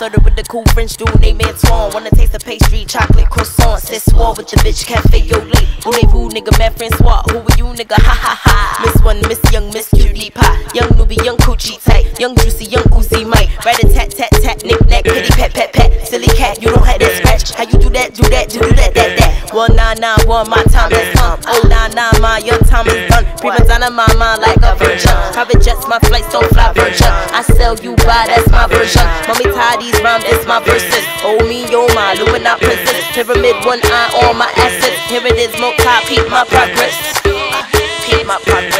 Flirted with the cool French dude named Antoine. Wanna taste the pastry, chocolate croissant. Said swore with the bitch, cafe au lait. Voulez-vous, nigga, man, Francois? Who are you, nigga? Ha ha ha. Miss one, Miss Young, Miss Cutie Pie. Young newbie, young coochie tight. Young juicy, young Uzi Mike. Right a tat tat tat, knick knack, kitty pet pet pet. Silly cat, you don't have that scratch. How you do that, do that, do, that, that, that. One nine nine one, my time has come. Oh nine nine, my your time is done. Prima donna, my mind like a virgin. Private jets, my flights don't fly virgin. Version. Mommy tie these rhymes, it's my verses. Oh me, oh my, Illuminati princess. Pyramid, one eye on my assets. Here it is, multi, peep my progress. Peep my progress.